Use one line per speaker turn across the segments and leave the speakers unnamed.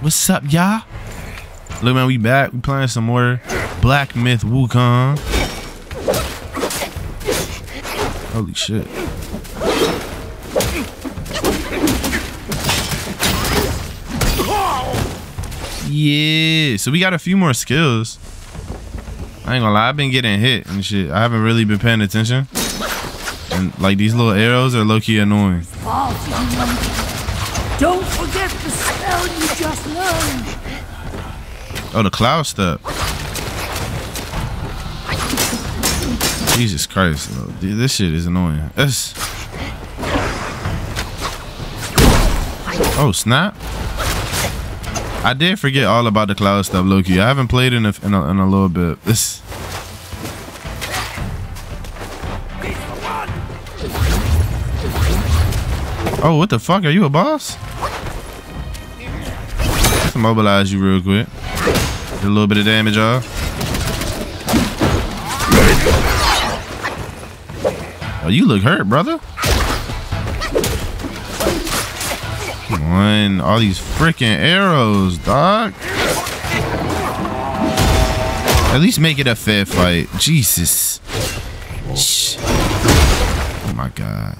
What's up, y'all? Look, man, we back. We playing some more Black Myth Wukong. Holy shit. Yeah, so we got a few more skills. I ain't gonna lie, I've been getting hit and shit. I haven't really been paying attention. And like these little arrows are low-key annoying.
Don't you just learned.
Oh, the cloud step. Jesus Christ, Dude, this shit is annoying. This. Oh snap! I did forget all about the cloud stuff, low-key. I haven't played in a, in a, in a little bit. This. Oh, what the fuck? Are you a boss? Mobilize you real quick. Get a little bit of damage off. Oh, you look hurt, brother. Come on, all these freaking arrows, dog. At least make it a fair fight. Jesus. Shh. Oh my god.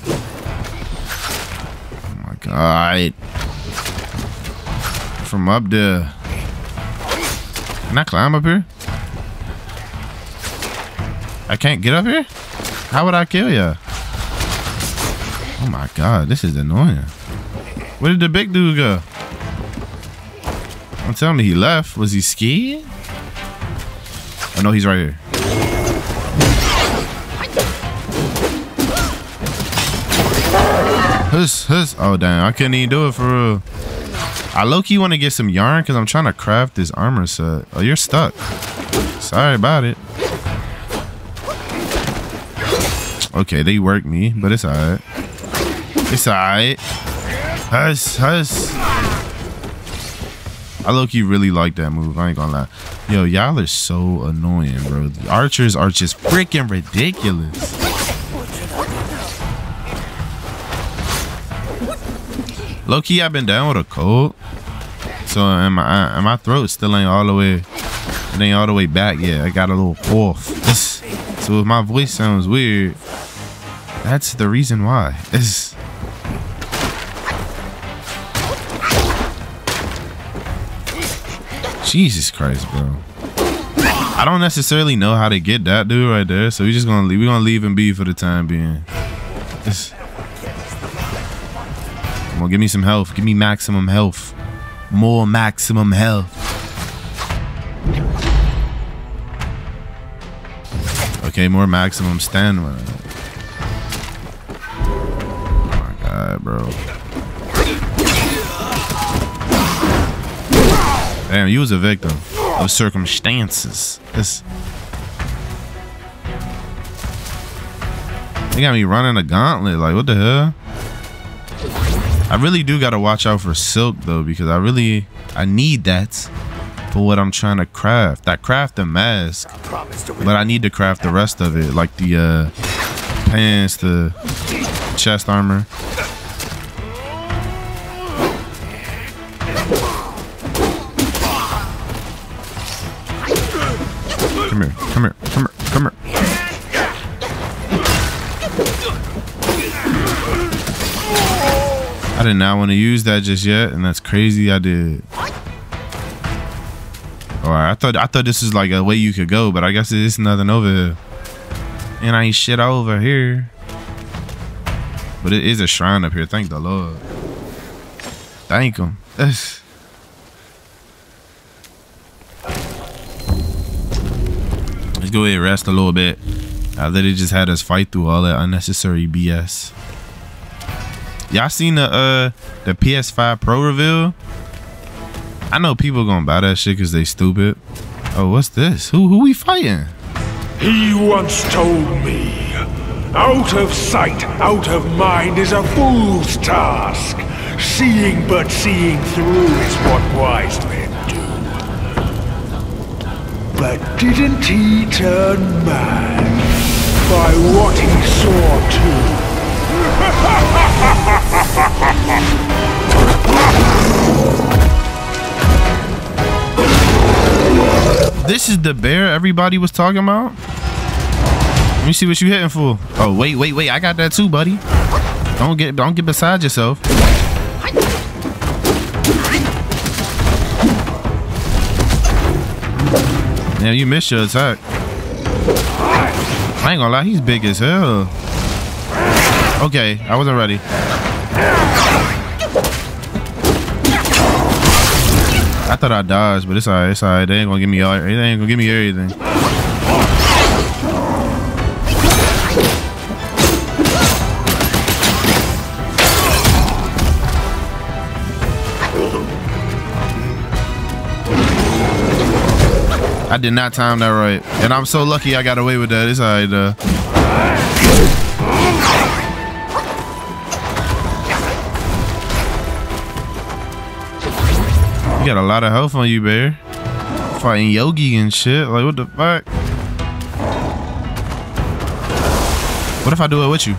Oh my god. From up there. Can I climb up here? I can't get up here? How would I kill ya? Oh my god, this is annoying. Where did the big dude go? Don't tell me he left. Was he skiing? Oh no, he's right here. Huss, huss. Oh damn, I couldn't even do it for real. I low-key want to get some yarn because I'm trying to craft this armor set. Oh, you're stuck. Sorry about it. Okay, they worked me, but it's alright. It's alright. Huss, huss. I low-key really like that move. I ain't gonna lie. Yo, y'all are so annoying, bro. The archers are just freaking ridiculous. Low key, I've been down with a cold. So and my and my throat still ain't all the way it ain't all the way back yet. I got a little cough. so if my voice sounds weird, that's the reason why. It's Jesus Christ, bro. I don't necessarily know how to get that dude right there, so we just gonna leave. We're gonna leave him be for the time being. It's, Give me some health. Give me maximum health. More maximum health. Okay, more maximum stamina. Oh my god, bro. Damn, you was a victim of circumstances. This. They got me running a gauntlet. Like, what the hell? I really do got to watch out for silk though because I really I need that for what I'm trying to craft. That craft the mask, but I need to craft the rest of it like the uh, pants, the chest armor. Come here, come here, come here, come here. I did not want to use that just yet, and that's crazy. I did. All right, I thought I thought this is like a way you could go, but I guess it's nothing over here. And I ain't shit over here. But it is a shrine up here. Thank the Lord. Thank him. Let's go ahead and rest a little bit. That it just had us fight through all that unnecessary BS. Y'all seen the uh the PS5 Pro reveal? I know people gonna buy that shit because they stupid. Oh, what's this? Who who we fighting?
He once told me, out of sight, out of mind is a fool's task. Seeing but seeing through is what wise men do. But didn't he turn mad by what he saw too?
this is the bear everybody was talking about? Let me see what you hitting for. Oh, wait, wait, wait. I got that too, buddy. Don't get don't get beside yourself. Yeah, you missed your attack. I ain't gonna lie, he's big as hell. Okay, I wasn't ready. I thought I dodged, but it's alright. It's alright. They ain't gonna give me all. They ain't gonna give me everything. I did not time that right, and I'm so lucky I got away with that. It's alright. Uh, you got a lot of health on you, bear. Fighting Yogi and shit. Like what the fuck? What if I do it with you?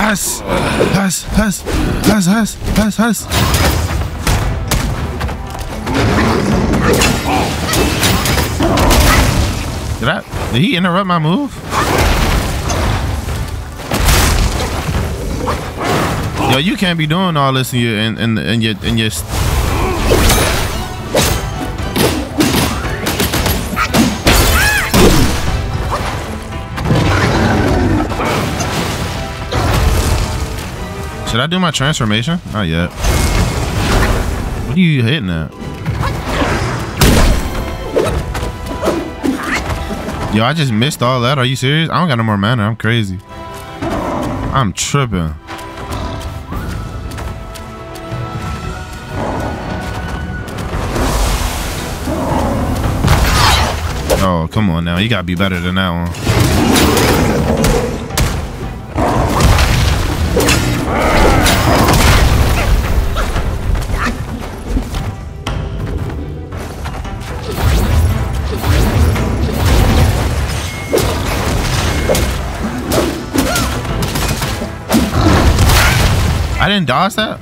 Huss, huss, huss, huss, huss, huss, huss. Did I? Did he interrupt my move? Yo, you can't be doing all this in your in in, in your in your. Should I do my transformation? Not yet. What are you hitting at? Yo, I just missed all that. Are you serious? I don't got no more mana. I'm crazy. I'm tripping. Oh, come on now. You gotta be better than that one. Didn't dodge that.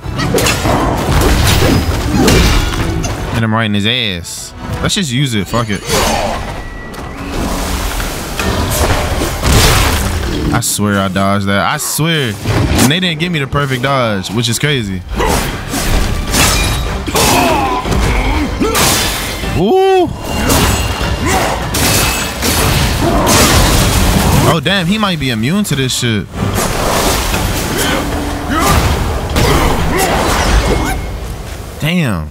Hit him right in his ass. Let's just use it. Fuck it. I swear I dodged that. I swear. And they didn't give me the perfect dodge, which is crazy. Ooh. Oh, damn. He might be immune to this shit. Damn.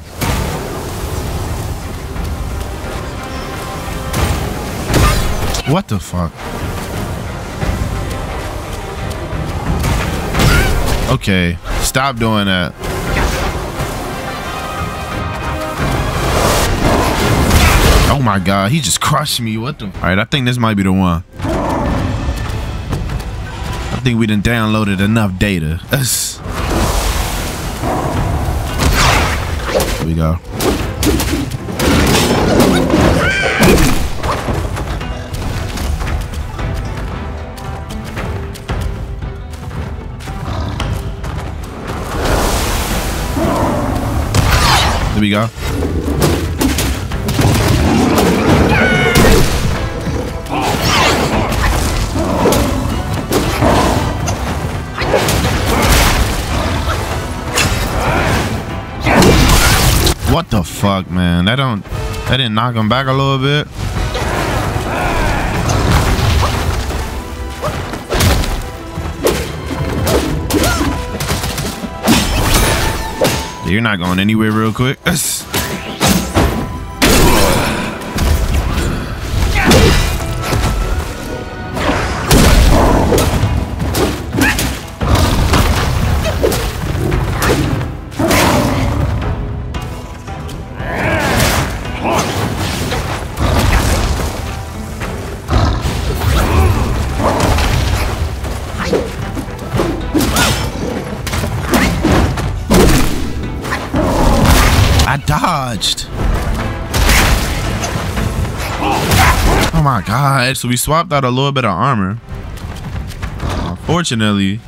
What the fuck? Okay, stop doing that. Oh my god, he just crushed me. What the? All right, I think this might be the one. I think we done downloaded enough data. We go. Here we go. What the fuck, man? That don't that didn't knock him back a little bit. You're not going anywhere real quick. Oh my god. So we swapped out a little bit of armor. Uh, Unfortunately,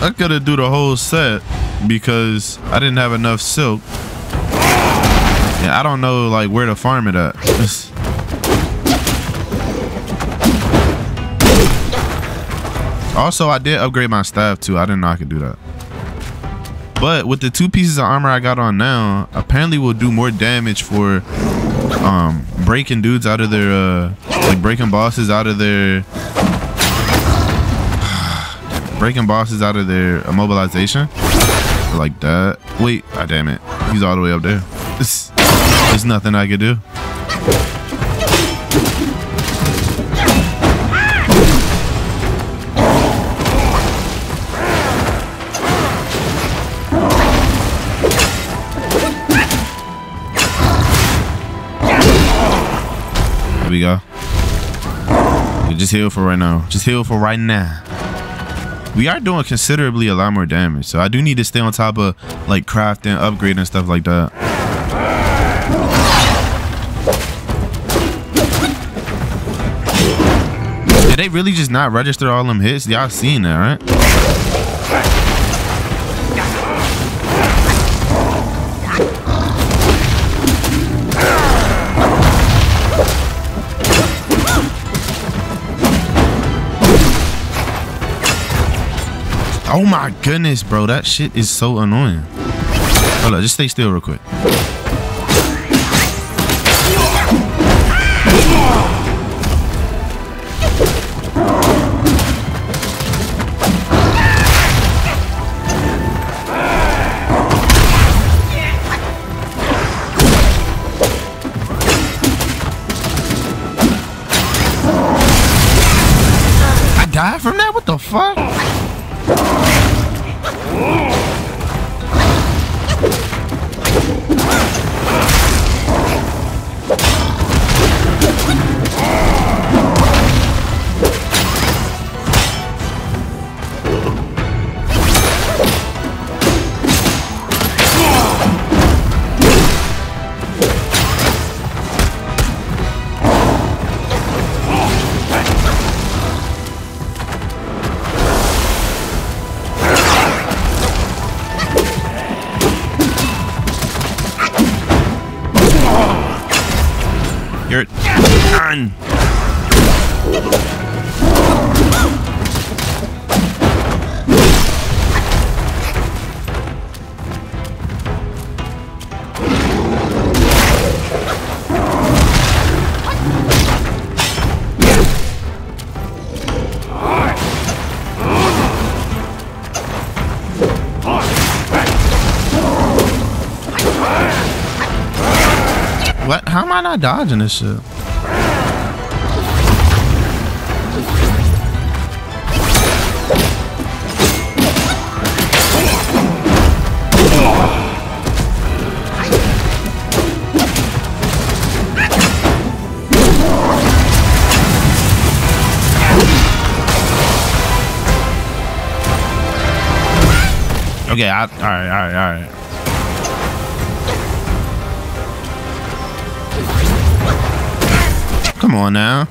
I could have do the whole set because I didn't have enough silk. Yeah, I don't know like where to farm it at. also, I did upgrade my staff too. I didn't know I could do that. But with the two pieces of armor I got on now, apparently will do more damage for um breaking dudes out of their uh like breaking bosses out of their breaking bosses out of their immobilization. Like that. Wait ah, damn it. He's all the way up there. There's nothing i could do Here we go. We just heal for right now. Just heal for right now. We are doing considerably a lot more damage, so I do need to stay on top of like crafting, upgrading, and stuff like that. Did they really just not register all them hits? Y'all seen that, right? Oh my goodness, bro. That shit is so annoying. Hold on, just stay still real quick. What? How am I not dodging this shit? Okay, I, all right, all right, all right. Come on now.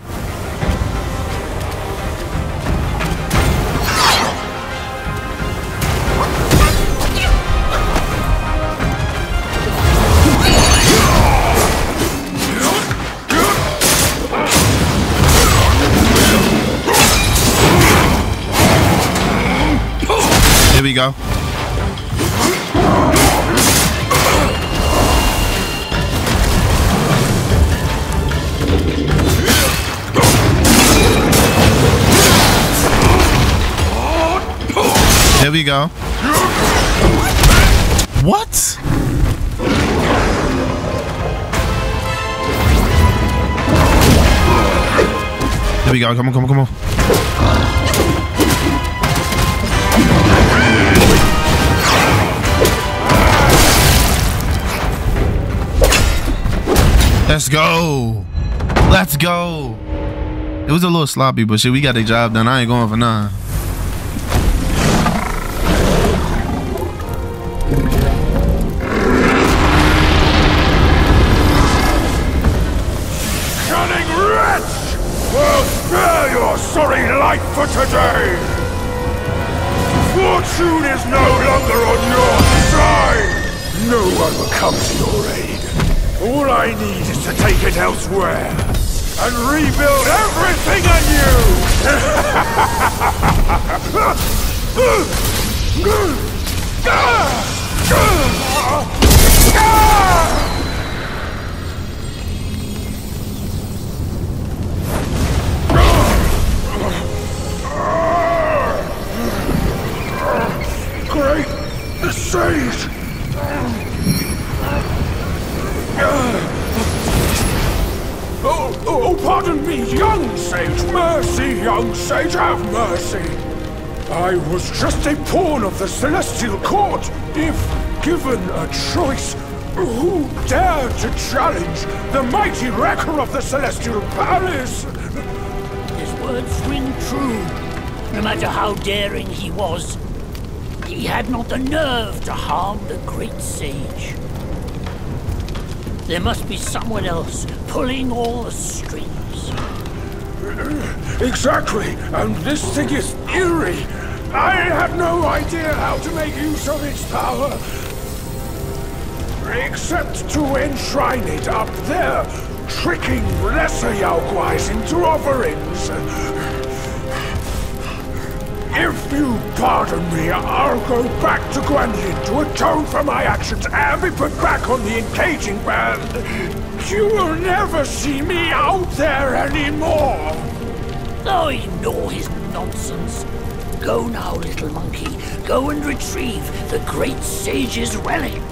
Here we go. There we go. What? There we go. Come on, come on, come on. Let's go. Let's go. It was a little sloppy, but shit, we got the job done. I ain't going for none.
Comes to your aid. All I need is to take it elsewhere and rebuild everything anew! of the Celestial Court. If given a choice, who dared to challenge the mighty wrecker of the Celestial Palace?
His words ring true. No matter how daring he was, he had not the nerve to harm the great sage. There must be someone else pulling all the strings.
Exactly, and this thing is eerie. I have no idea how to make use of its power. Except to enshrine it up there, tricking lesser Yaoguais into offerings. If you pardon me, I'll go back to Guanyin to atone for my actions and be put back on the engaging band. You will never see me out there anymore.
Oh, ignore his nonsense. Go now, little monkey. Go and retrieve the great sage's relic.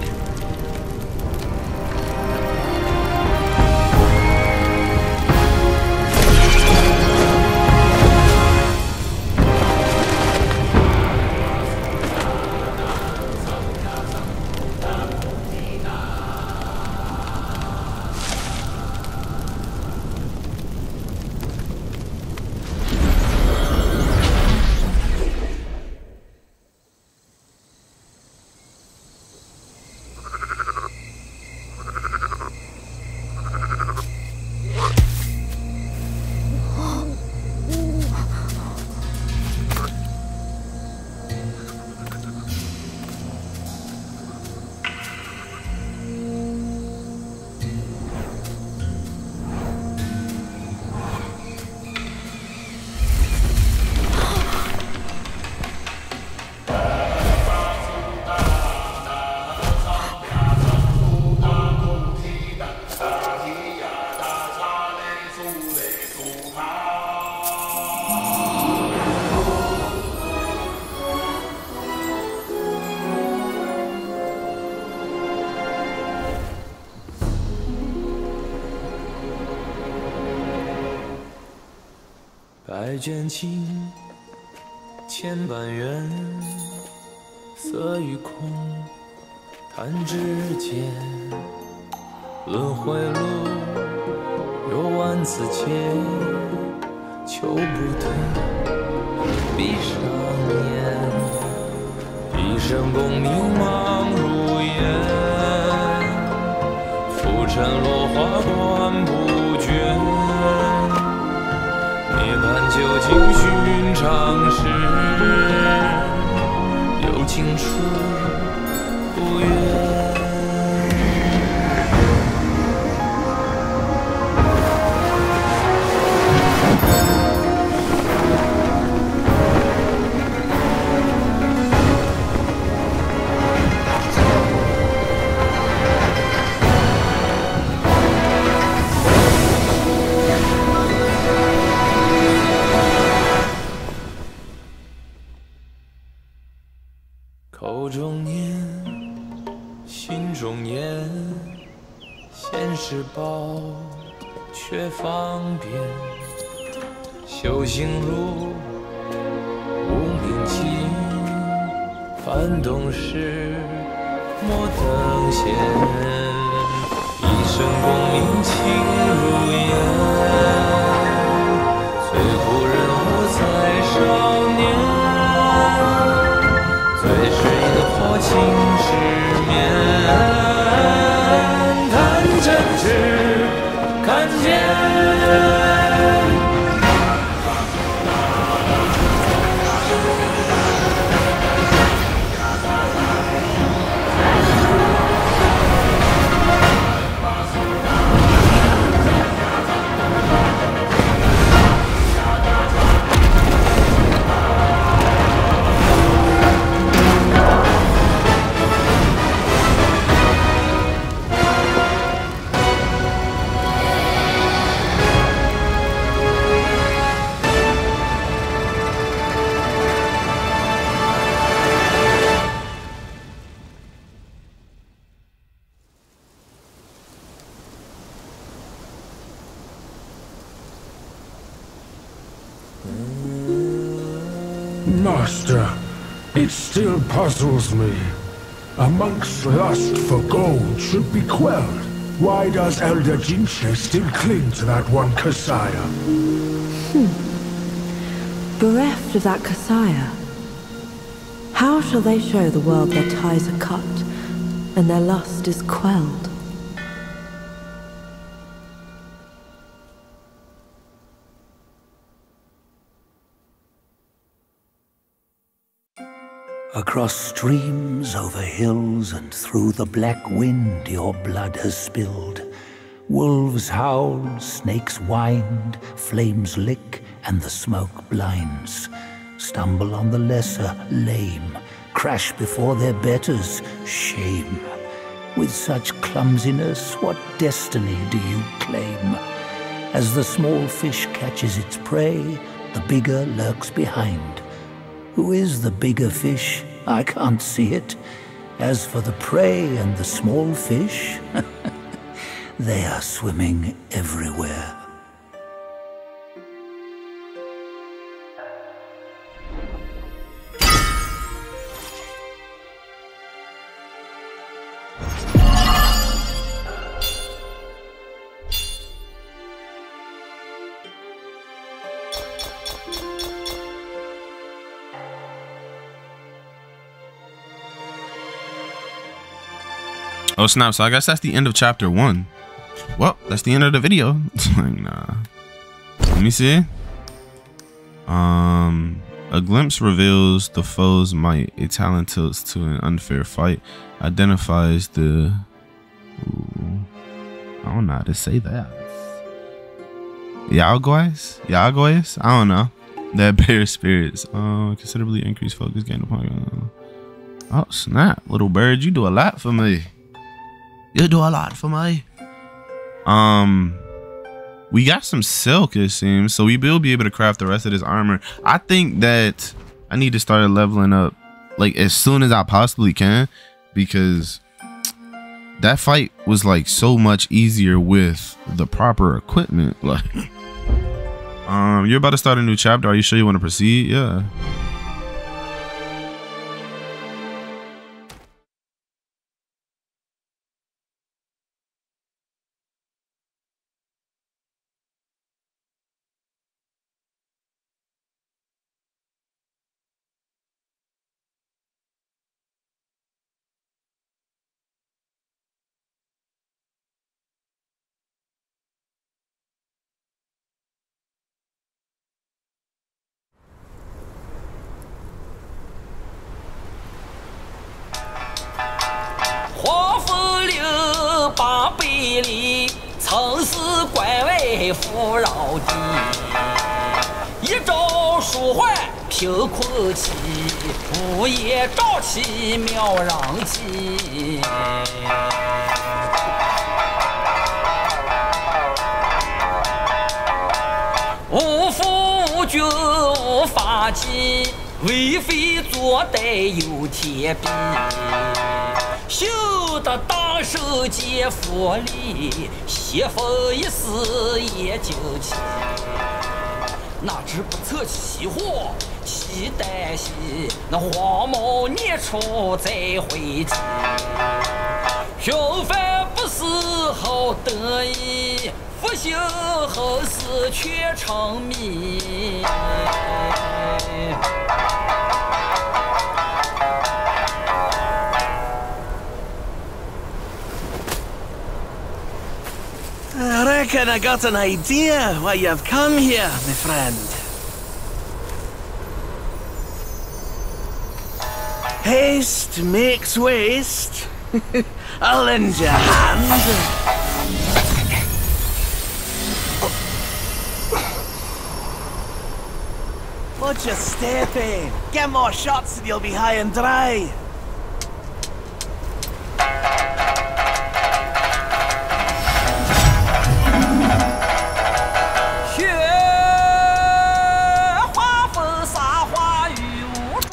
百卷情，千般缘，色与空，弹指间。轮回路，有万次劫，求不得。闭上眼，一生功名忙如烟，浮沉落涅槃究竟寻常事，有情处是，莫等闲。一生功名情如烟，
puzzles me. A monk's lust for gold should be quelled. Why does Elder Jinchi still cling to that one Kasaya? Hmm.
Bereft of that Kasaya, how shall they show the world their ties are cut and their lust is quelled?
Streams, over hills, and through the black wind your blood has spilled. Wolves howl, snakes wind, flames lick, and the smoke blinds. Stumble on the lesser, lame, crash before their betters, shame. With such clumsiness, what destiny do you claim? As the small fish catches its prey, the bigger lurks behind. Who is the bigger fish? I can't see it. As for the prey and the small fish, they are swimming everywhere.
Oh snap! So I guess that's the end of chapter one. Well, that's the end of the video. nah. Let me see. Um, a glimpse reveals the foe's might. A talent tilts to an unfair fight. Identifies the. Ooh, I don't know how to say that. Yaguais? Yaguais? I don't know. That bear spirits. Uh, considerably increased focus gain upon. Oh snap, little bird! You do a lot for me. You do a lot for me. Um, we got some silk, it seems, so we will be able to craft the rest of this armor. I think that I need to start leveling up like as soon as I possibly can because that fight was like so much easier with the proper equipment. Like, um, you're about to start a new chapter. Are you sure you want to proceed? Yeah.
关外富饶地，一朝疏忽贫困起，午夜照起渺人迹。无父无君无法纪，为非作歹有天逼。休得大。圣见佛力，邪风一死也惊奇。哪知不测其祸，其旦夕，那黄毛孽畜再回击。平凡不是好得意，福星后世却成谜。
I reckon I got an idea why you've come here, my friend. Haste makes waste. I'll lend you a hand. Watch your step in. Get more shots and you'll be high and dry.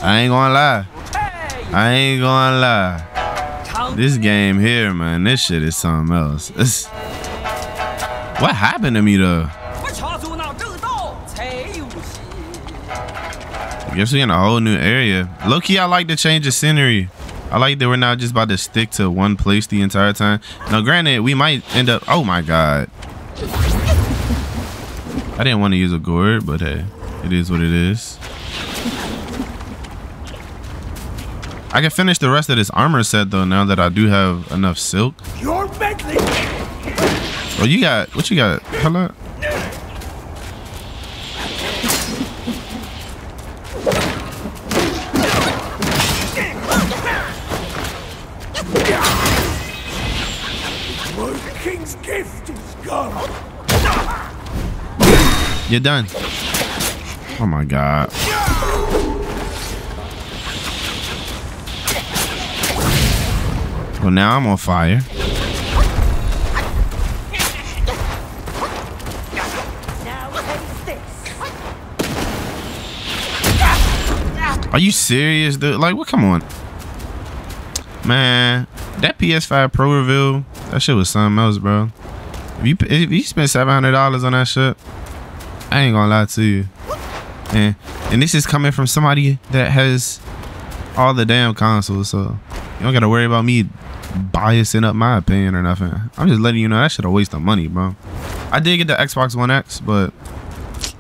I ain't gonna lie. I ain't gonna lie. This game here, man, this shit is something else. It's... What happened to me though? I guess we in a whole new area. Low key, I like the change of scenery. I like that we're not just about to stick to one place the entire time. Now, granted, we might end up. Oh my god. I didn't want to use a gourd, but hey, it is what it is. I can finish the rest of this armor set though now that I do have enough silk.
You're meddling.
Oh, you got what you got? Hello.
King's gift is gone.
You're done. Oh my god. Well, now I'm on fire. Are you serious, dude? Like, what? Come on, man. That PS5 Pro reveal, that shit was something else, bro. If you if you hundred dollars on that shit, I ain't gonna lie to you. And and this is coming from somebody that has all the damn consoles, so you don't gotta worry about me biasing up my opinion or nothing. I'm just letting you know that shit a waste of money, bro. I did get the Xbox One X, but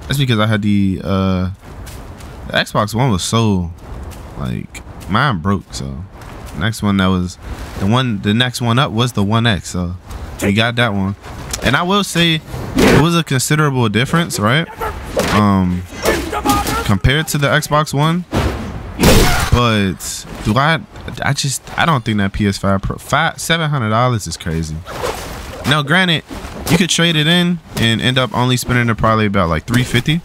that's because I had the uh the Xbox One was so like mine broke, so next one that was the one the next one up was the One X, so we got that one. And I will say it was a considerable difference, right? Um compared to the Xbox One. But do I I just I don't think that PS5 Pro five seven hundred dollars is crazy. Now granted, you could trade it in and end up only spending probably about like 350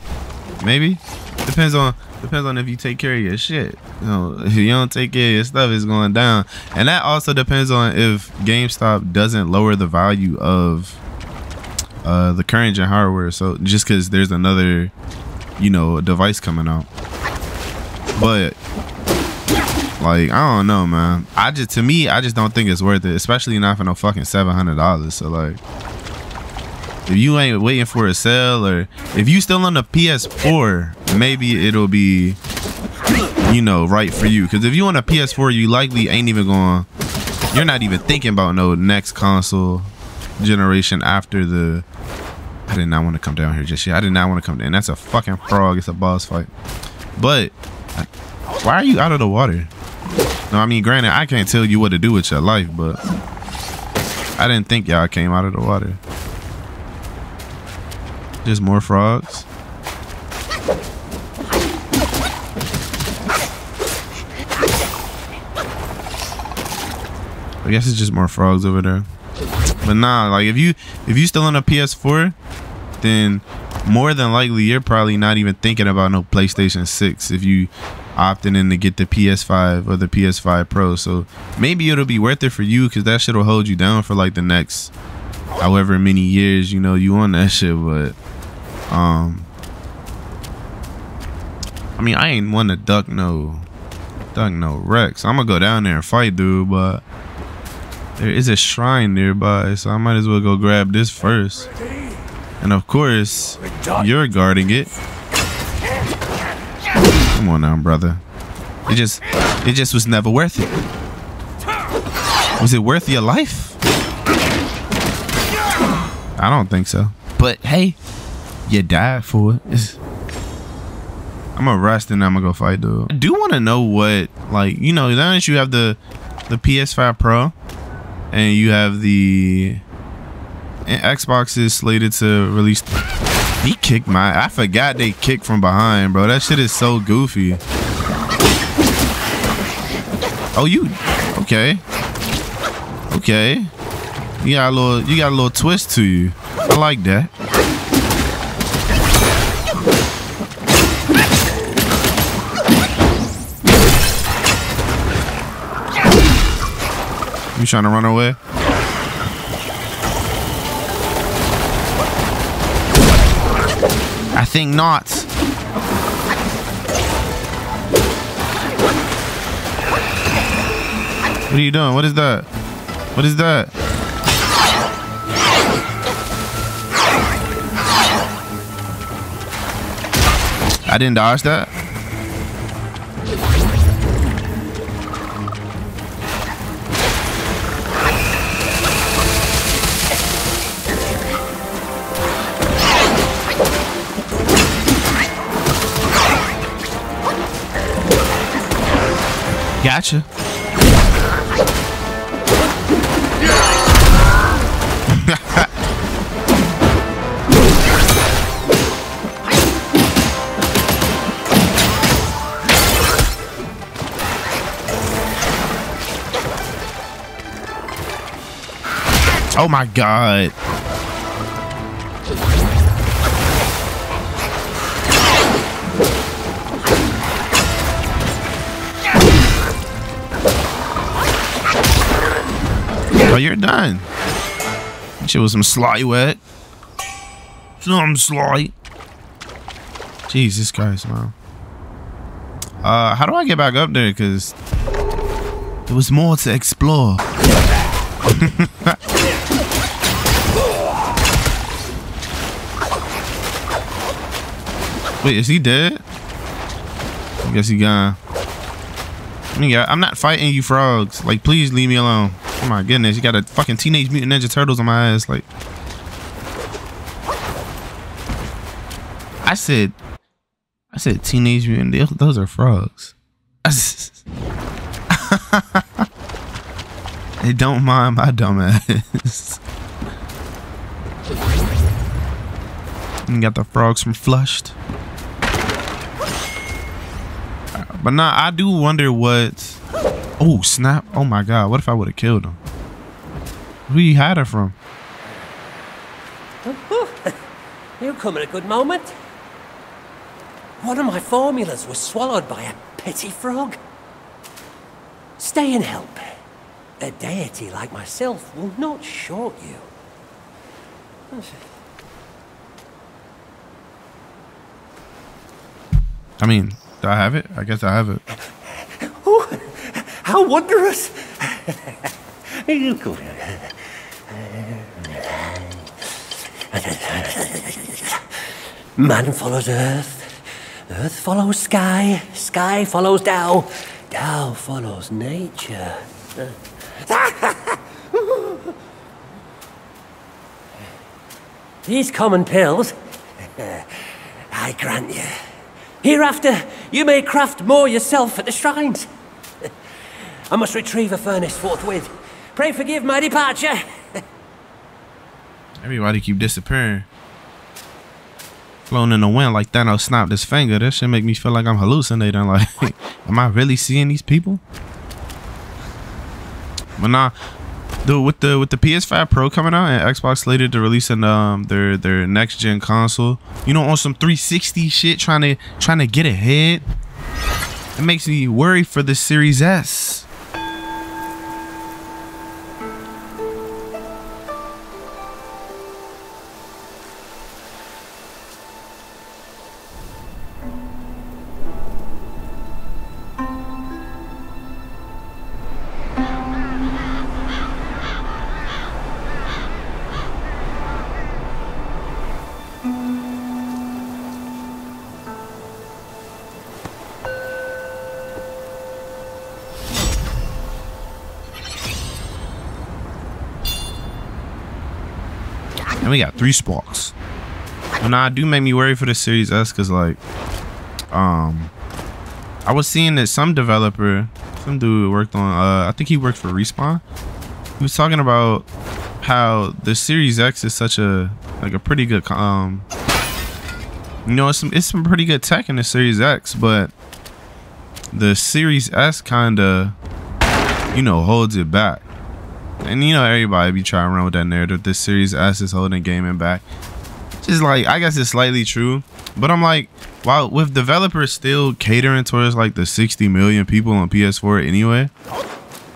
maybe. Depends on depends on if you take care of your shit. You know, if you don't take care of your stuff, it's going down. And that also depends on if GameStop doesn't lower the value of uh, the current gen hardware. So just because there's another, you know, device coming out. But like I don't know, man. I just to me, I just don't think it's worth it, especially not for no fucking seven hundred dollars. So like, if you ain't waiting for a sale, or if you still on the PS4, maybe it'll be, you know, right for you. Because if you on a PS4, you likely ain't even going. You're not even thinking about no next console generation after the. I did not want to come down here just yet. I did not want to come down. That's a fucking frog. It's a boss fight. But why are you out of the water? No, I mean, granted, I can't tell you what to do with your life, but I didn't think y'all came out of the water. Just more frogs. I guess it's just more frogs over there. But nah, like if you if you still on a PS4, then more than likely you're probably not even thinking about no PlayStation 6 if you opting in to get the PS5 or the PS5 Pro. So maybe it'll be worth it for you because that shit will hold you down for like the next however many years you know you on that shit. But um, I mean I ain't one to duck no duck no Rex. I'm gonna go down there and fight dude, but there is a shrine nearby, so I might as well go grab this first. And of course, you're guarding it. Come on now, brother. It just, it just was never worth it. Was it worth your life? I don't think so. But hey, you died for it. It's, I'm gonna rest and I'm gonna go fight dude. I do want to know what, like, you know, now that you have the, the PS5 Pro, and you have the Xbox is slated to release. He kicked my. I forgot they kicked from behind, bro. That shit is so goofy. Oh, you okay? Okay. You got a little. You got a little twist to you. I like that. You trying to run away? I think not. What are you doing? What is that? What is that? I didn't dodge that. Gotcha. oh my god. Done. Shit was some sly wet. Some sly. Jesus Christ, man. Uh, how do I get back up there? Cause there was more to explore. Wait, is he dead? I guess he gone. Yeah, I'm not fighting you frogs. Like, please leave me alone. Oh my goodness, you got a fucking Teenage Mutant Ninja Turtles on my ass. Like, I said, I said Teenage Mutant. Those are frogs. they don't mind my dumb ass. You got the frogs from Flushed. But nah, I do wonder what Oh, snap. Oh my god. What if I would have killed him? Who you hide her from?
You come at a good moment. One of my formulas was swallowed by a petty frog. Stay and help. A deity like myself will not short you.
I mean, do I have it? I guess I have it.
How wondrous! Man follows earth, earth follows sky, sky follows Tao, Tao follows nature. These common pills, I grant you. Hereafter, you may craft more yourself at the shrines. I must retrieve a furnace forthwith. Pray forgive my departure.
Everybody keep disappearing. Flown in the wind like Thanos snapped his finger. That should make me feel like I'm hallucinating. Like, am I really seeing these people? But nah, dude, with the with the PS5 Pro coming out and Xbox slated to release in um their their next gen console, you know, on some 360 shit, trying to trying to get ahead. It makes me worry for the Series S. three sparks. And I do make me worry for the Series S because like um I was seeing that some developer, some dude worked on uh I think he worked for Respawn. He was talking about how the Series X is such a like a pretty good um you know it's some it's some pretty good tech in the Series X, but the Series S kind of you know holds it back. And you know everybody be trying to run with that narrative. This Series S is holding gaming back. Just like I guess it's slightly true, but I'm like, while with developers still catering towards like the 60 million people on PS4 anyway,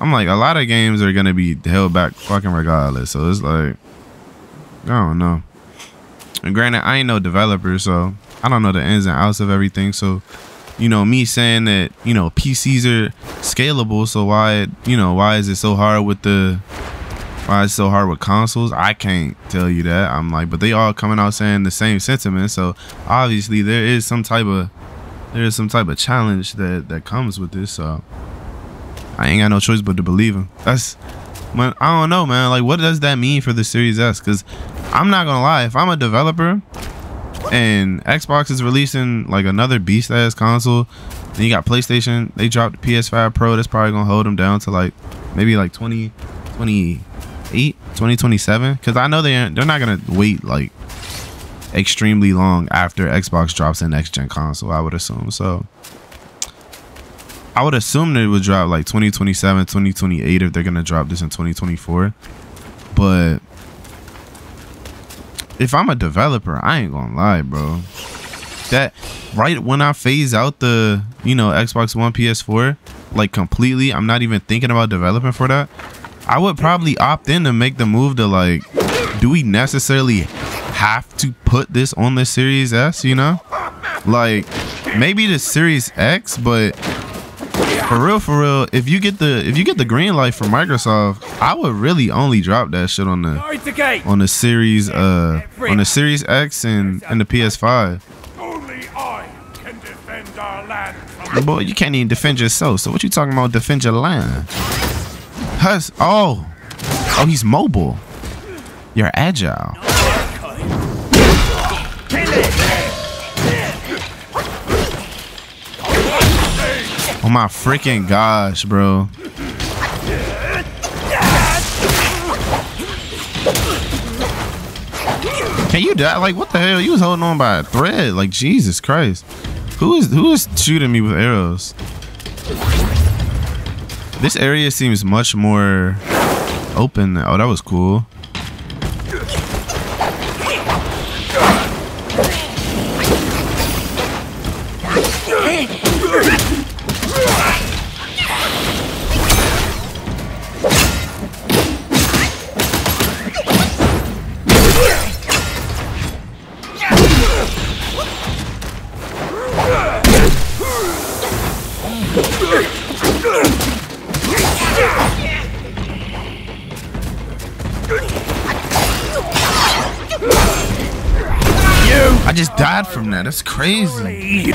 I'm like a lot of games are gonna be held back fucking regardless. So it's like, I don't know. And granted, I ain't no developer, so I don't know the ins and outs of everything. So you know, me saying that, you know, PCs are scalable, so why, you know, why is it so hard with the, why is it so hard with consoles? I can't tell you that. I'm like, but they all coming out saying the same sentiment, so obviously there is some type of, there is some type of challenge that that comes with this. So I ain't got no choice but to believe them. That's, man, I don't know, man. Like, what does that mean for the Series S? Because I'm not gonna lie, if I'm a developer and Xbox is releasing like another beast ass console. Then you got PlayStation. They dropped the PS5 Pro. That's probably gonna hold them down to like maybe like 20, 28, 2027. Because I know they they're not gonna wait like extremely long after Xbox drops a next gen console. I would assume so. I would assume it would drop like 2027, 2028 if they're gonna drop this in 2024. But if I'm a developer, I ain't gonna lie, bro. That right when I phase out the you know Xbox One, PS4, like completely, I'm not even thinking about developing for that. I would probably opt in to make the move to like, do we necessarily have to put this on the Series S? You know, like maybe the Series X, but for real, for real, if you get the if you get the green light from Microsoft, I would really only drop that shit on the
Guard the gate.
on the series uh on the Series X and and the PS5.
Only I can defend our land
Boy, you can't even defend yourself. So what you talking about? Defend your land? Hus. Oh, oh, he's mobile. You're agile. Oh my freaking gosh, bro. Can you die? Like what the hell? You was holding on by a thread. Like Jesus Christ. Who is who is shooting me with arrows? This area seems much more open. Oh, that was cool. That's crazy.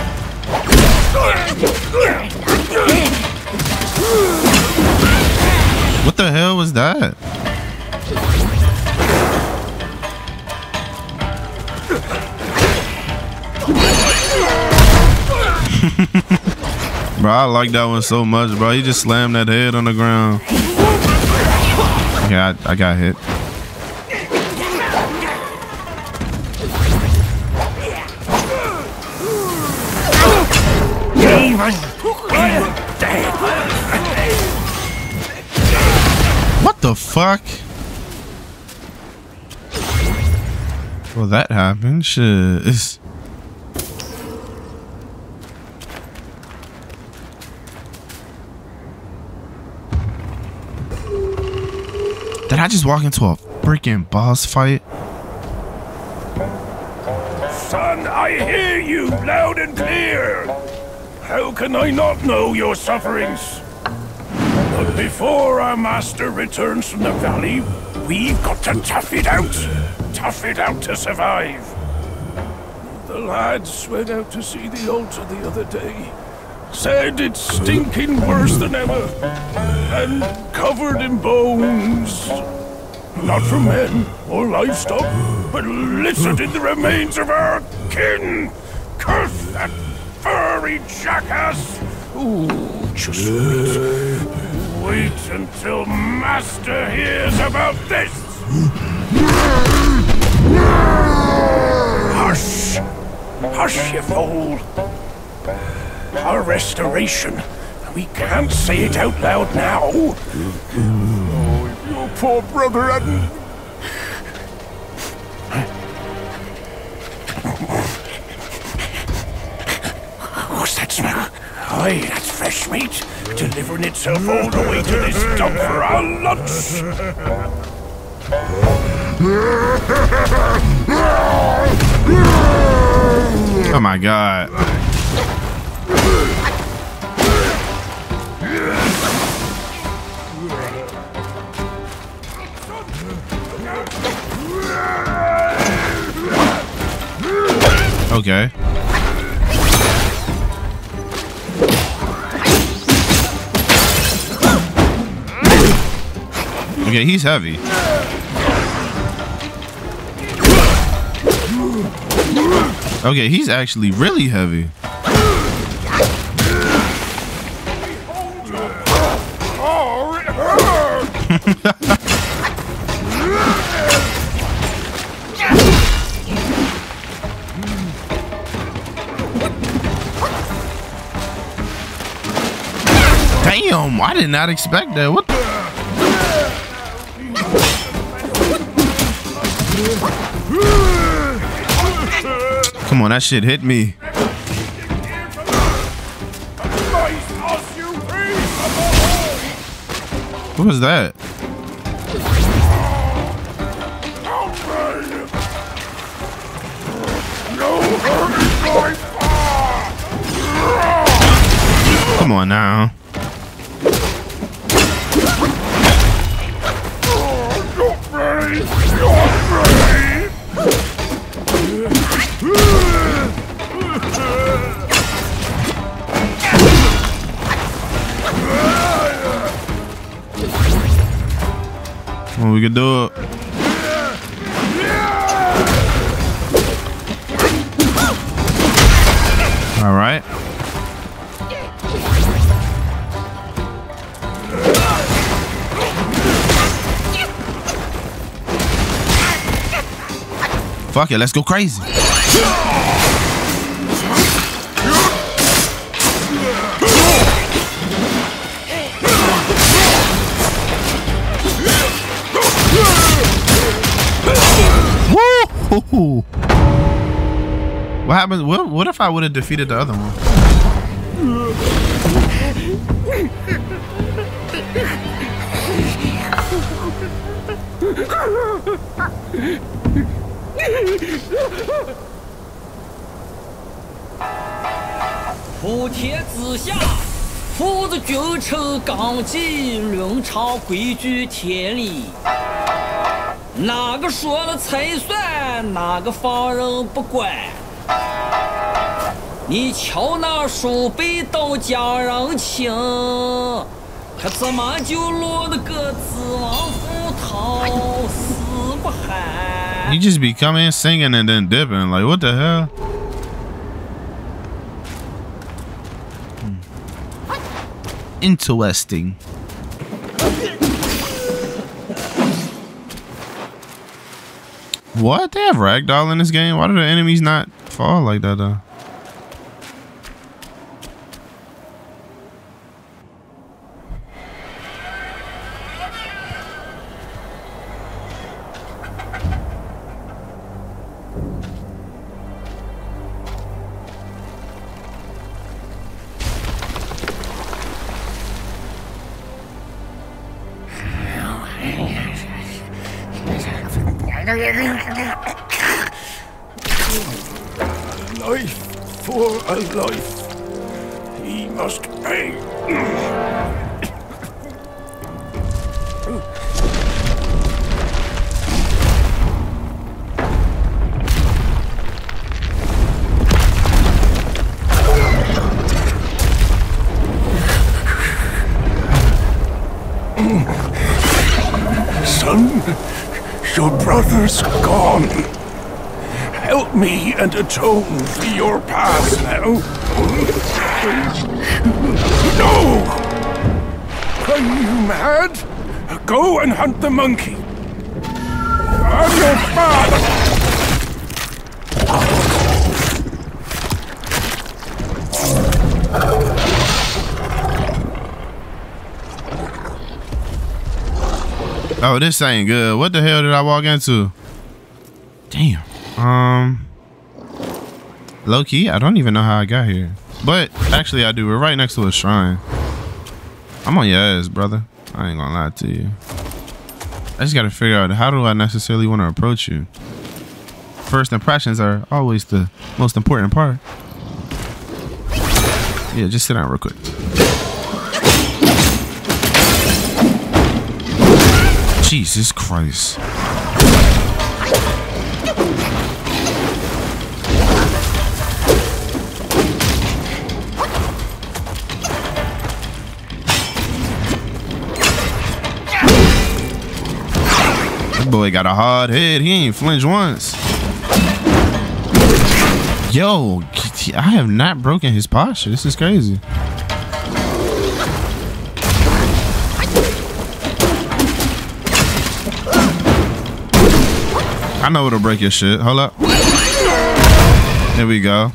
What the hell was that? bro, I like that one so much, bro. He just slammed that head on the ground. Yeah, I, I got hit. Well, that happened. Shit. Did I just walk into a freaking boss fight?
Son, I hear you loud and clear. How can I not know your sufferings? But before our master returns from the valley, we've got to tough it out. Tough it out to survive. The lads went out to see the altar the other day. Said it's stinking worse than ever. And covered in bones. Not from men or livestock, but littered in the remains of our kin. Curse that furry jackass! Ooh, just wait. Wait until Master hears about this! Hush! Hush, you fool! Our restoration. We can't say it out loud now. Oh, your poor brother hadn't. What's that smell? Aye, that's fresh meat. Delivering itself all the way to this dump for our lunch.
Oh my god. Okay. Okay, he's heavy. Okay, he's actually really heavy. Damn, I did not expect that. What? Come on, that shit hit me. What was that? Come on now. Can do it. All right. Fuck it, let's go crazy. What happens? What, what if I would have defeated the other one?
“普天之下，父子君臣纲纪，伦常规矩天理。哪个说了才算？哪个放任不管？你瞧那叔辈都讲人情，可怎么就落得个子王府头死不寒？
He just be coming, singing, and then dipping. Like, what the hell? Hmm. Interesting. What? They have ragdoll in this game? Why do the enemies not fall like that, though? This ain't good. What the hell did I walk into? Damn. Um. Low key, I don't even know how I got here. But actually, I do. We're right next to a shrine. I'm on your ass, brother. I ain't gonna lie to you. I just gotta figure out how do I necessarily want to approach you. First impressions are always the most important part. Yeah, just sit down real quick. Jesus Christ. Boy got a hard head. He ain't flinched once. Yo, I have not broken his posture. This is crazy. I know what'll break your shit. Hold up. Here we go.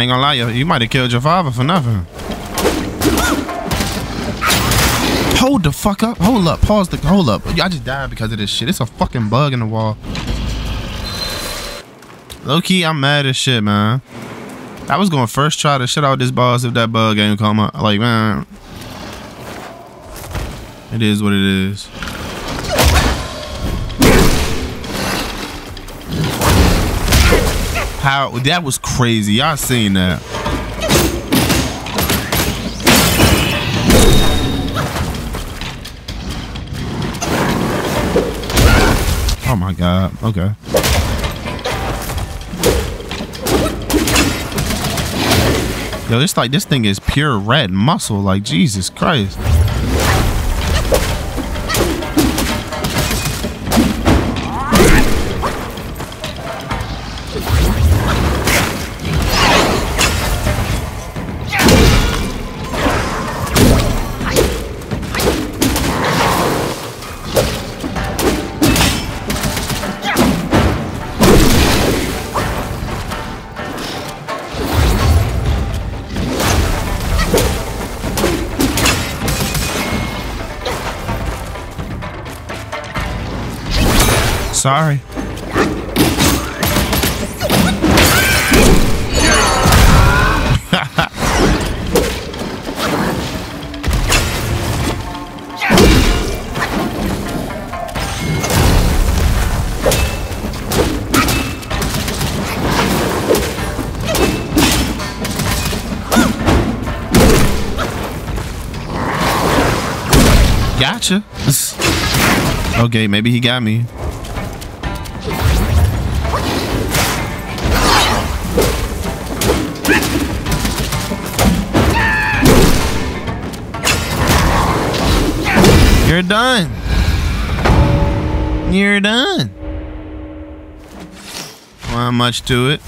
Ain't gonna lie, you, you might have killed your father for nothing. Hold the fuck up. Hold up. Pause the. Hold up. I just died because of this shit. It's a fucking bug in the wall. Low key, I'm mad as shit, man. I was to first try to shut out this boss if that bug ain't come up. Like, man. It is what it is. How that was crazy. Y'all seen that. Oh my god. Okay. Yo, it's like this thing is pure red muscle. Like Jesus Christ. Sorry. Gotcha. Okay, maybe he got me. You're done. You're done. Not much to it.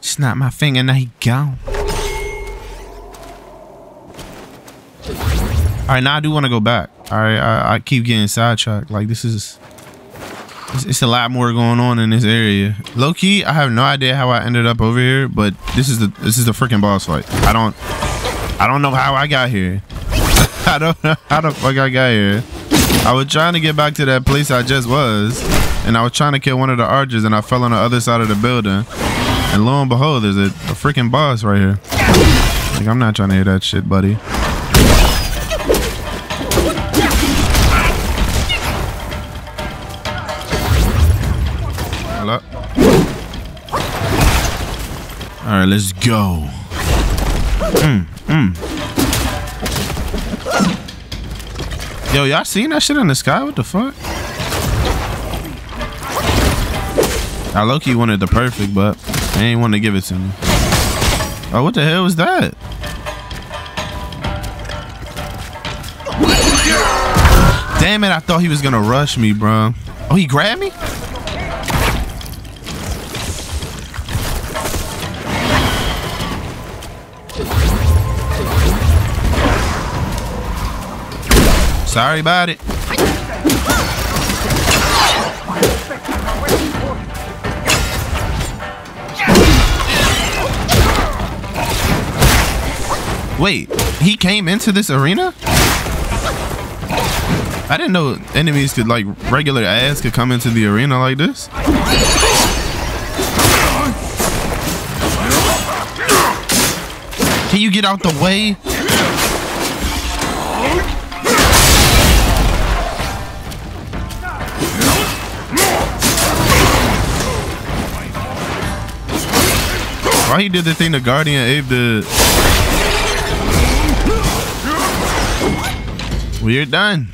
Snap my finger, now he gone. All right, now I do want to go back. All right, I, I keep getting sidetracked. Like this is, it's, it's, a lot more going on in this area. Low key, I have no idea how I ended up over here, but this is the this is the freaking boss fight. I don't, I don't know how I got here. I don't know how the fuck I got here. I was trying to get back to that place I just was, and I was trying to kill one of the archers, and I fell on the other side of the building. And lo and behold, there's a, a freaking boss right here. Like I'm not trying to hear that shit, buddy. All right, let's go. Mm, mm. Yo, y'all seen that shit in the sky? What the fuck? I low-key wanted the perfect, but they ain't want to give it to me. Oh, what the hell was that? Damn it, I thought he was gonna rush me, bro. Oh, he grabbed me? Sorry about it. Wait, he came into this arena? I didn't know enemies could like regular ass could come into the arena like this. Can you get out the way? Why he did the thing the Guardian Ape did? We're done.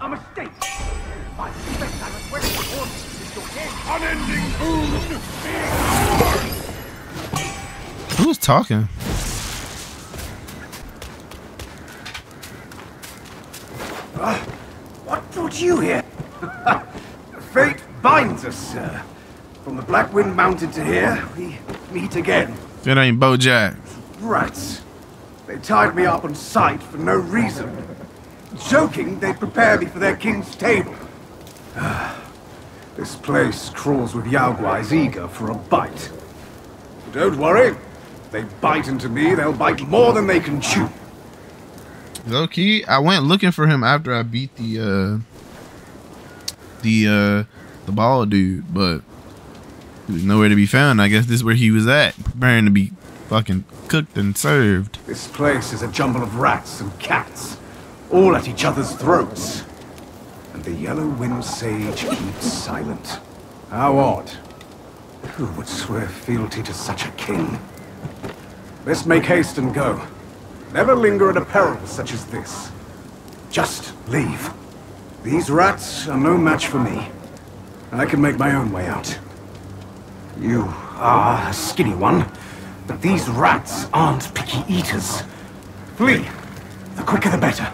A mistake. I boon.
Who's talking?
What brought you here? Fate binds us, sir. From the Black Wind Mountain to here, we meet again.
It ain't Bojack.
Rats. They tied me up on sight for no reason. Joking, they prepare me for their king's table. this place crawls with Yaoguais eager for a bite. Don't worry. They bite into me, they'll bite more than they can chew.
Low key, I went looking for him after I beat the uh the uh the ball dude, but he nowhere to be found. I guess this is where he was at, preparing to be fucking cooked and served.
This place is a jumble of rats and cats, all at each other's throats. And the Yellow Wind Sage keeps silent. How odd. Who would swear fealty to such a king? Let's make haste and go. Never linger at a peril such as this. Just leave. These rats are no match for me. And I can make my own way out. You are a skinny one, but these rats aren't picky eaters. Flee. The quicker the better.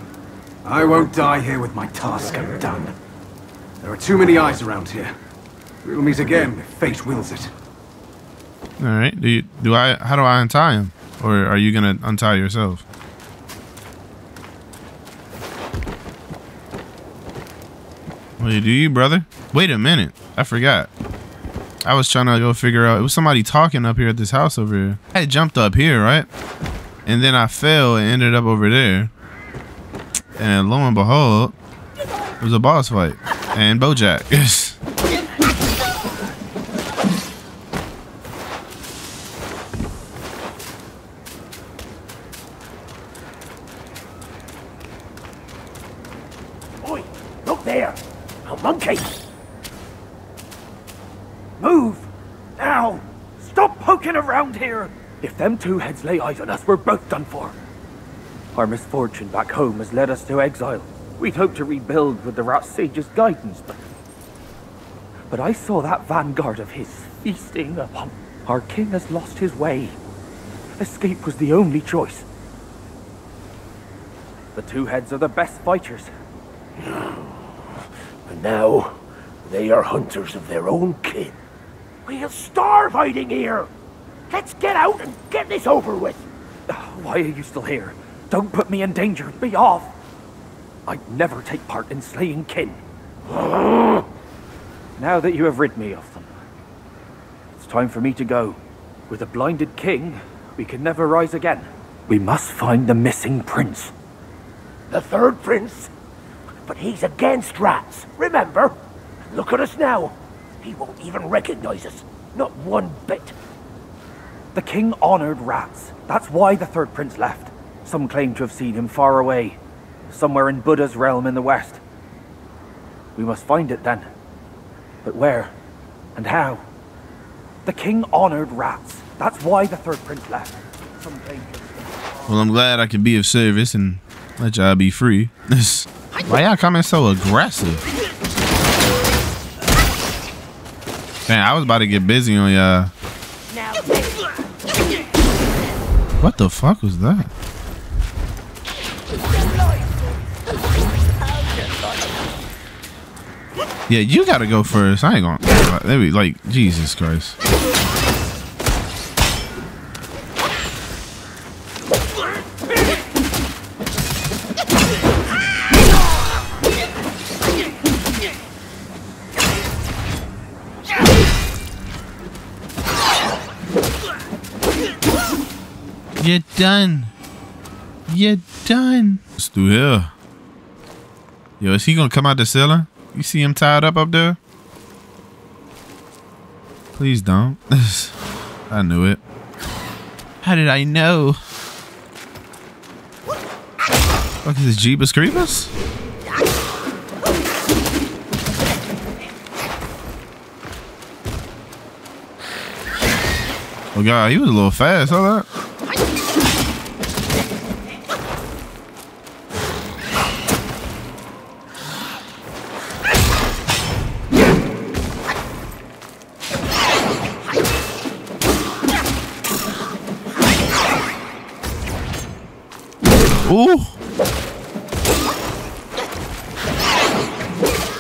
I won't die here with my task undone. There are too many eyes around here. We'll meet again if fate wills it.
All right, do you, do I? How do I untie him, or are you gonna untie yourself? Wait, do you, brother? Wait a minute, I forgot. I was trying to go figure out. It was somebody talking up here at this house over here. I jumped up here, right? And then I fell and ended up over there. And lo and behold, it was a boss fight. And Bojack.
Oi, look there. A monkey. Move. Now. Stop poking around here.
If them two heads lay eyes on us, we're both done for. Our misfortune back home has led us to exile. We'd hoped to rebuild with the Rat Sage's guidance, but... But I saw that vanguard of his feasting upon... Our king has lost his way. Escape was the only choice. The two heads are the best fighters.
And now, they are hunters of their own kin. We'll starve hiding here. Let's get out and get this over with.
Why are you still here? Don't put me in danger. Be off. I'd never take part in slaying kin. now that you have rid me of them, it's time for me to go. With a blinded king, we can never rise again. We must find the missing prince.
The third prince? But he's against rats, remember? Look at us now. He won't even recognize us. Not one bit.
The king honored rats. That's why the third prince left. Some claim to have seen him far away, somewhere in Buddha's realm in the west. We must find it then. But where? And how? The king honored rats. That's why the third prince left. Some claim to
Well, I'm glad I could be of service and let y'all be free. Why y'all coming so aggressive? Man, I was about to get busy on y'all. What the fuck was that? Yeah, you gotta go first. I ain't gonna. They be like, Jesus Christ. Done. You're done. Let's do here. Yo, is he gonna come out the ceiling? You see him tied up up there? Please don't. I knew it. How did I know? Fuck is this Jeebus Creepers? Oh god, he was a little fast, saw that? Ooh.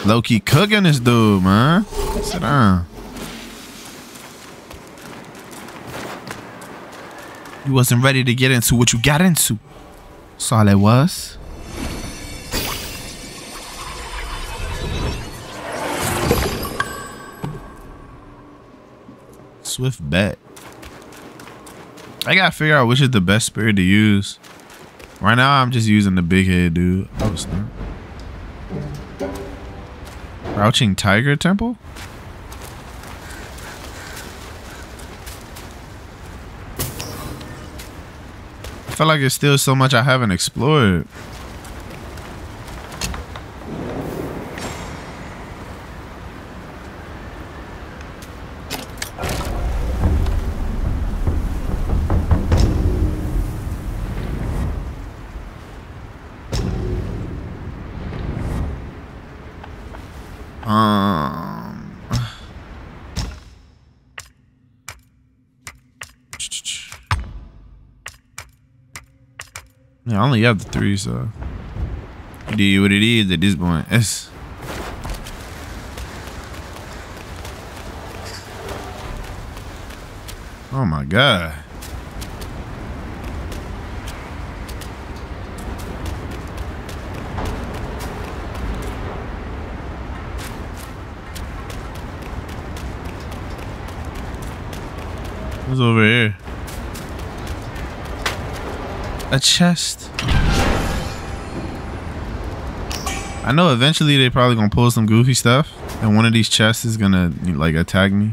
Low-key cooking this dude, man. Sit down. You wasn't ready to get into what you got into. That's all it was. Swift Bat. I gotta figure out which is the best spirit to use. Right now, I'm just using the big head dude. Oh, snap. Crouching Tiger Temple? I feel like there's still so much I haven't explored. Only have the three, so it is what it is at this point. It's oh my god. What's over here? A chest. I know eventually they probably gonna pull some goofy stuff, and one of these chests is gonna like attack me.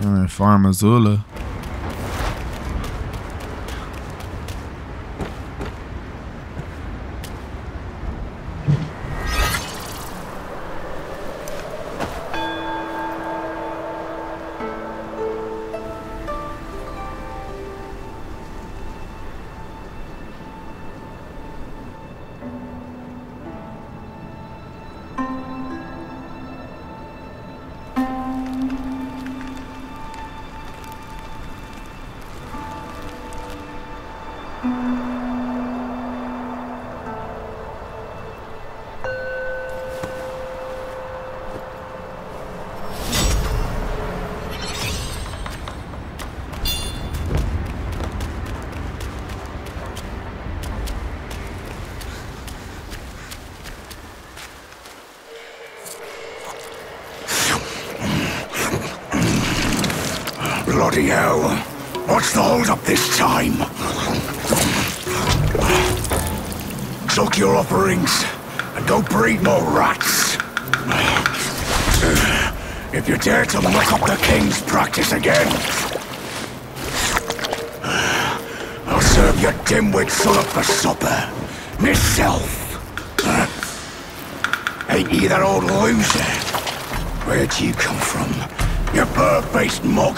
Then Farm Azula.
What's the hold up this time? Suck your offerings and don't breed more rats. If you dare to muck up the king's practice again, I'll serve your dimwit son up for supper. Myself. Ain't you that old loser? Where'd you come from? You bird-faced mug.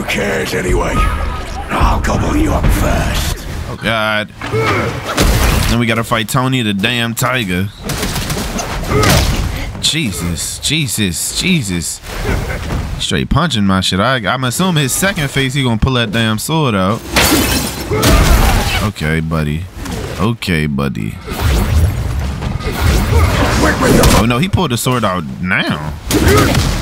Who cares anyway? I'll gobble you up first.
Oh God. Then we gotta fight Tony the damn tiger. Jesus, Jesus, Jesus. Straight punching my shit. I, I'm assuming his second face he gonna pull that damn sword out. Okay, buddy. Okay, buddy. Oh no, he pulled the sword out now.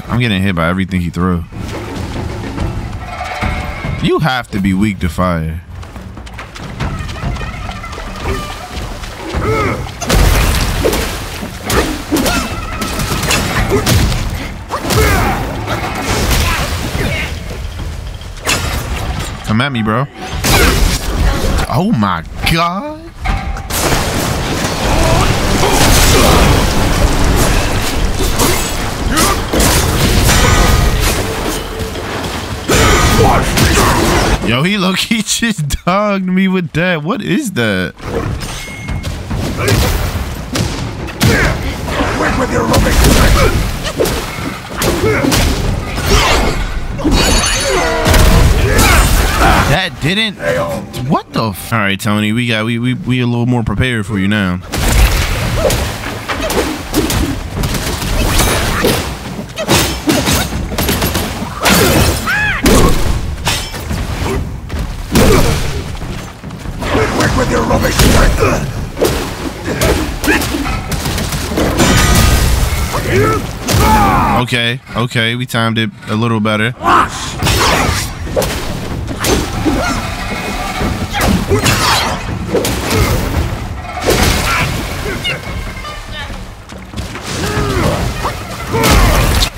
God. I'm getting hit by everything he threw. You have to be weak to fire. Come at me, bro. Oh my god. Yo, he look, he just dogged me with that. What is that?
With your
That didn't. What the? F- All right, Tony, we got we we we a little more prepared for you now. Okay, okay, we timed it a little better.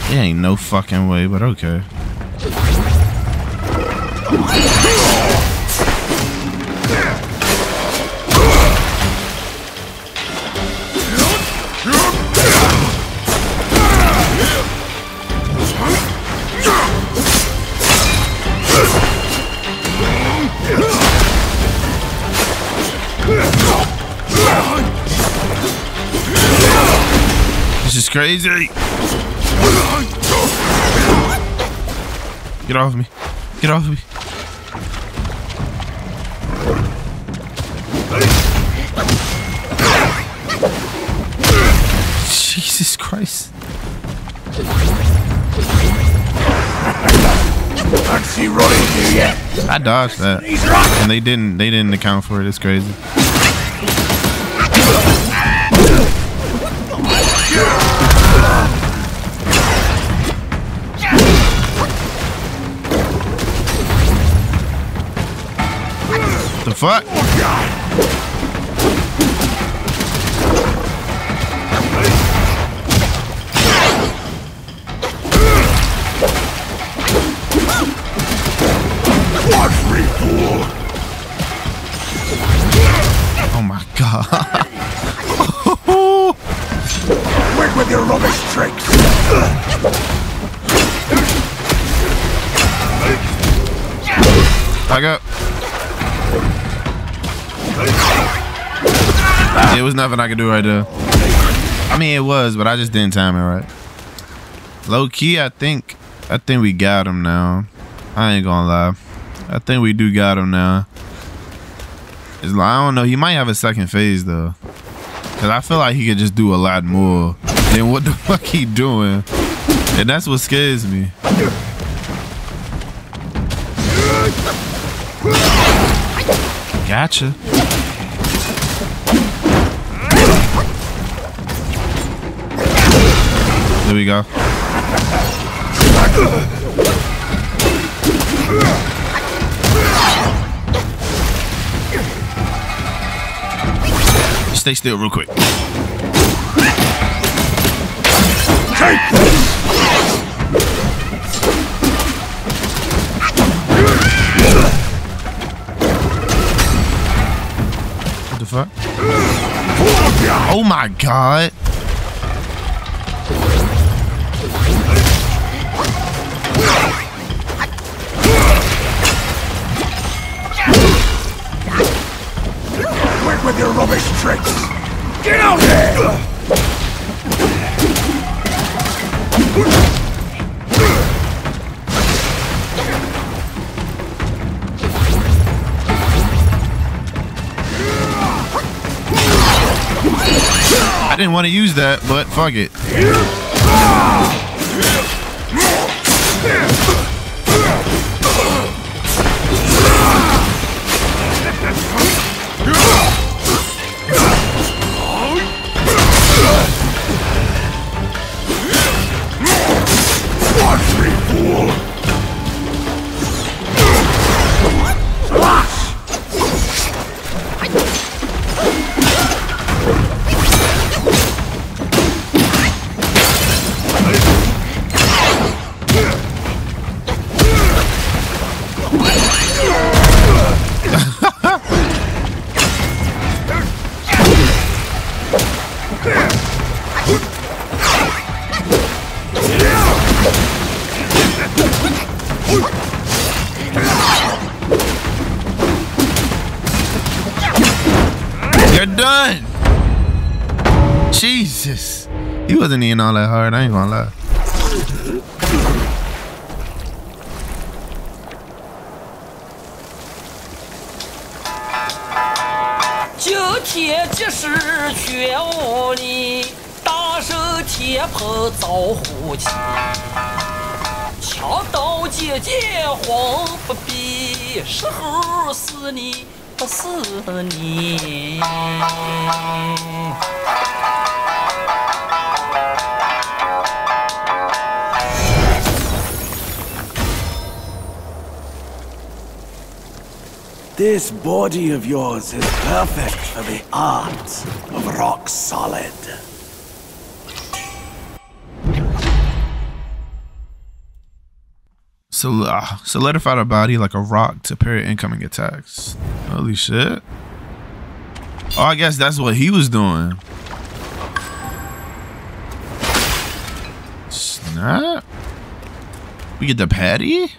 There ain't no fucking way, but okay. Crazy. Get off me. Get off me. Jesus Christ.
Can't see right here yet.
I dodged that. And they didn't they didn't account for it. It's crazy. Fuck? Was nothing I could do right there. I mean, it was, but I just didn't time it right. Low key, I think, I think we got him now. I ain't gonna lie. I think we do got him now. It's like, I don't know. He might have a second phase though, cause I feel like he could just do a lot more than what the fuck he doing, and that's what scares me. Gotcha. There we go. Stay still real quick. What the fuck? Oh my god. Didn't want to use that, but fuck it.
This body of yours is perfect for the art of rock solid.
So, uh, solidify the body like a rock to parry incoming attacks. Holy shit. Oh, I guess that's what he was doing. Snap. We get the patty?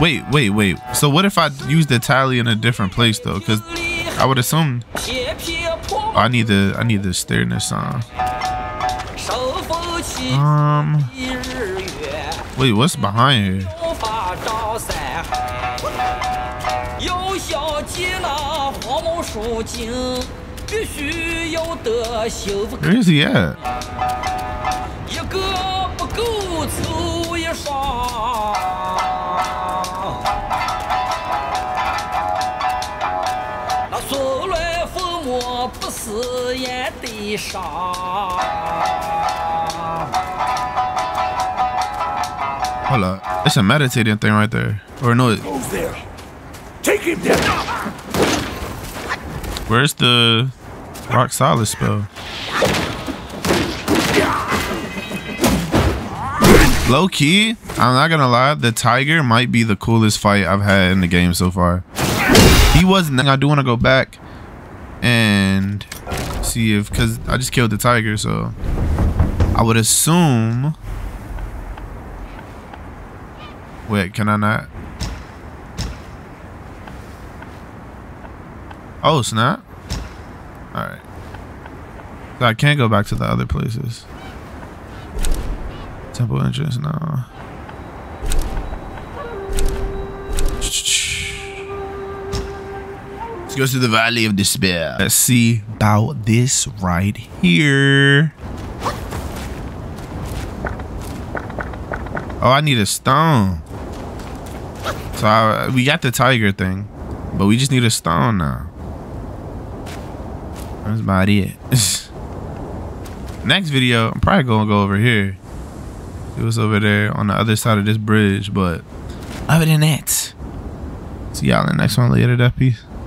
Wait, wait, wait. So what if I use the tally in a different place though? Because I would assume I need the I need the
stare in.
Um. Wait, what's behind here? Where is he at?
母不是眼对上。
Hold up. It's a meditating thing right there. Or no, it-
Move there. Take him down.
where's the rock solid spell? Low key, I'm not gonna lie, the tiger might be the coolest fight I've had in the game so far. He wasn't. I do want to go back and see if, cause I just killed the tiger, so I would assume. Wait, can I not? Oh snap! All right, so I can't go back to the other places. Temple entrance, no. Let's go to the Valley of Despair. Let's see about this right here. Oh, I need a stone. So I, we got the tiger thing, but we just need a stone now. That's about it. Next video, I'm probably gonna go over here. It was over there on the other side of this bridge, but other than that, see y'all in the next one later. That piece.